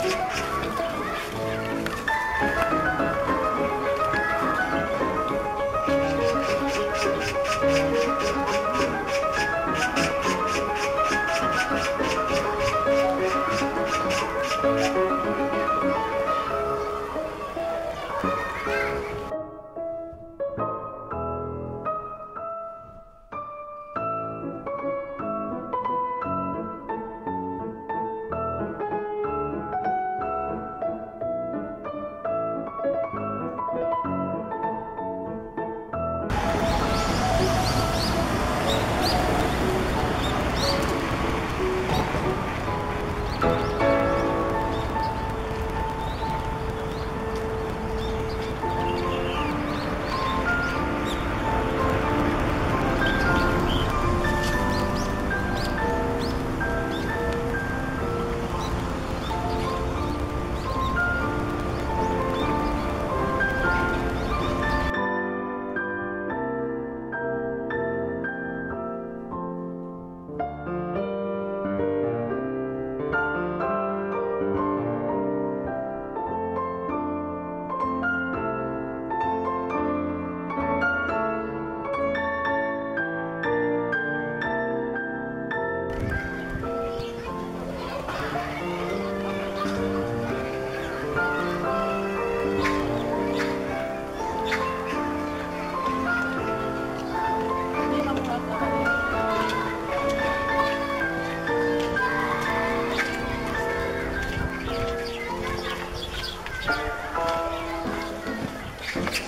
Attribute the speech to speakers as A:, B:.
A: ハハハハ Thank you.